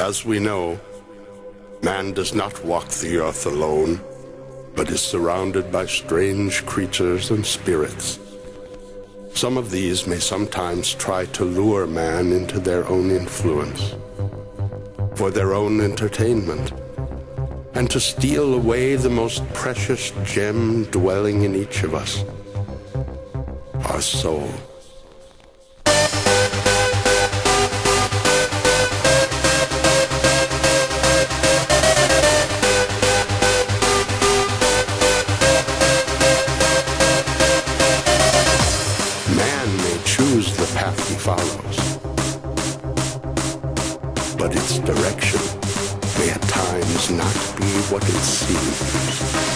As we know, man does not walk the earth alone, but is surrounded by strange creatures and spirits. Some of these may sometimes try to lure man into their own influence, for their own entertainment, and to steal away the most precious gem dwelling in each of us, our soul. Follows, but its direction may at times not be what it seems.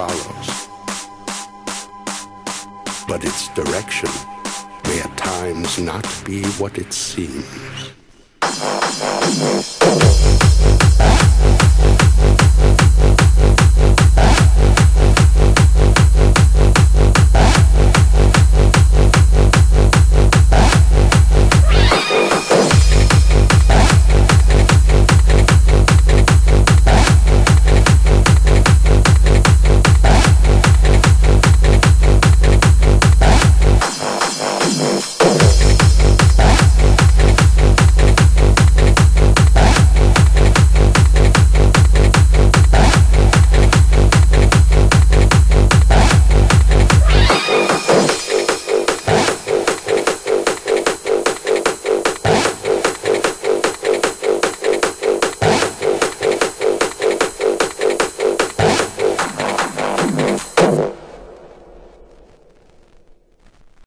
Follows, but its direction may at times not be what it seems.